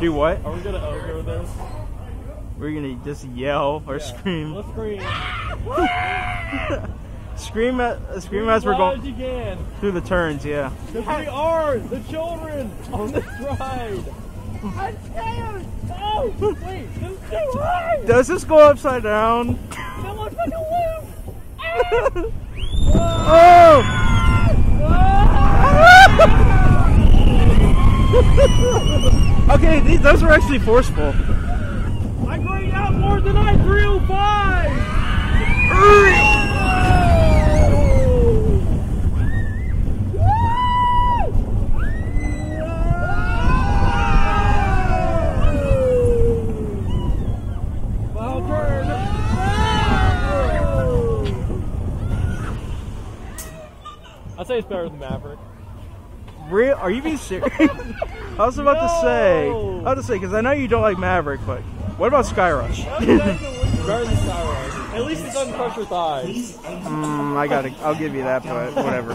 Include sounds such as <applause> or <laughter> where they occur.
Do what? Are we gonna go this? We're gonna just yell or scream. Let's scream. <laughs> Scream at uh, scream as we're going can. through the turns. Yeah. Because we are the children on this ride. I'm scared. No, wait, this <laughs> is too high. Does this go upside down? Someone a loop. oh! <laughs> okay, these, those were actually forceful. I grayed out more than I 305. Final turn. I'd say it's better than Maverick. Real? Are you being serious? <laughs> I was about to say. I was about to say because I know you don't like Maverick, but what about than <laughs> Skyrush. At least it doesn't crush your thighs. mm, I gotta. I'll give you that, but whatever.